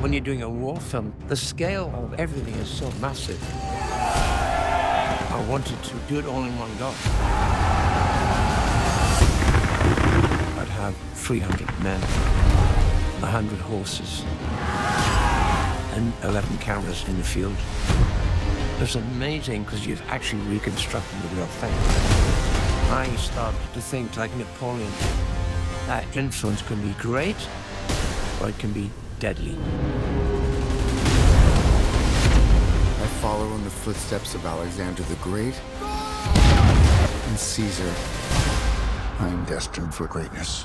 When you're doing a war film, the scale of everything is so massive. I wanted to do it all in one go. I'd have 300 men, 100 horses, and 11 cameras in the field. It was amazing because you've actually reconstructed the real thing. I started to think like Napoleon. That influence can be great, or it can be deadly. I follow in the footsteps of Alexander the Great and Caesar. I am destined for greatness.